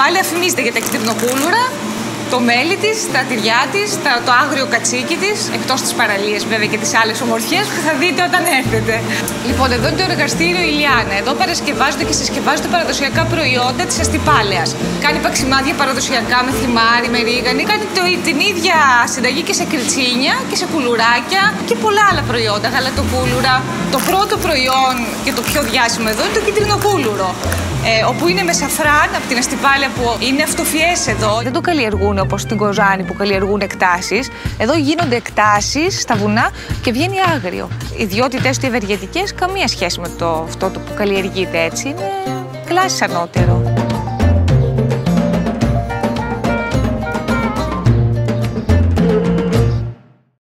Αστυπάλαια φημίζεται για τα κυτρινοπούλουρα, το μέλι της, τα τυριά της, το άγριο κατσίκι της, εκτός της παραλία βέβαια και τις άλλες ομορφιές που θα δείτε όταν έρθετε. Λοιπόν, εδώ είναι το εργαστήριο Ηλιάνα. Εδώ παρασκευάζονται και συσκευάζονται παραδοσιακά προϊόντα της Αστυπάλαια. Κάνει παξιμάδια παραδοσιακά με θυμάρι, με ρίγανη. Κάνει το, την ίδια συνταγή και σε κριτσίνια και σε κουλουράκια και πολλά άλλα προϊόντα. Γαλατοπούλουρα. Το πρώτο προϊόν και το πιο διάσημο εδώ είναι το κυτρινοπούλουρο ε, όπου είναι με σαφράν από την αστυπάλια που είναι αυτοφιές εδώ. Δεν το καλλιεργούν όπως στην Κοζάνη που καλλιεργούν εκτάσεις. Εδώ γίνονται εκτάσεις στα βουνά και βγαίνει άγριο. Οι ιδιότητες του ευεργετικές καμία σχέση με το αυτό το που καλλιεργείται έτσι. Είναι κλάση ανώτερο.